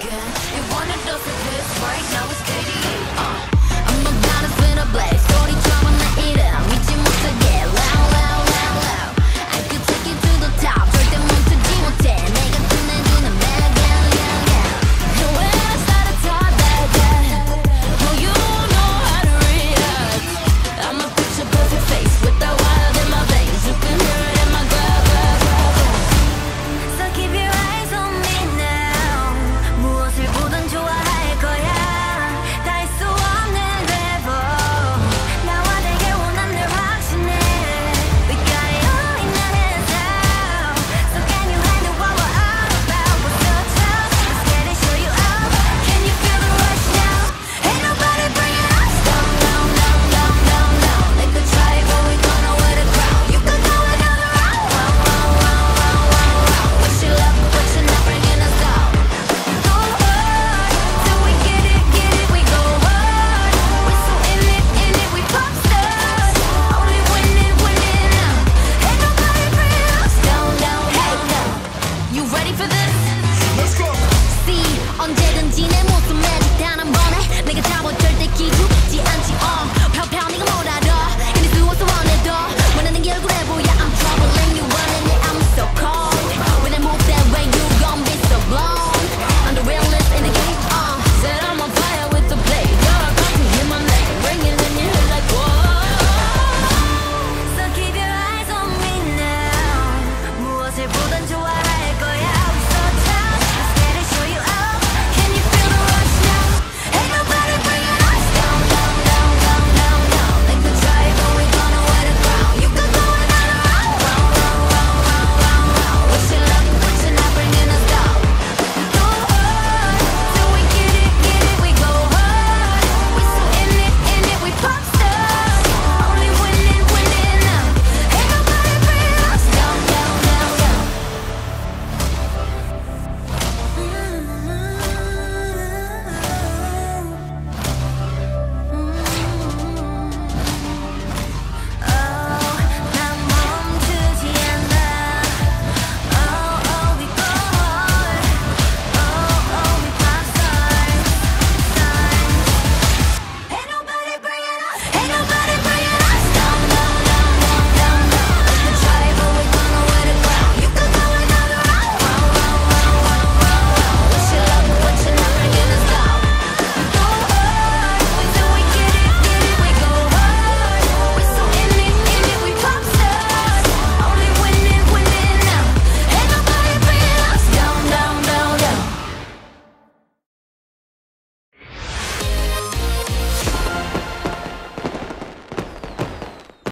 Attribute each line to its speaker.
Speaker 1: again. You wanna know for this right now?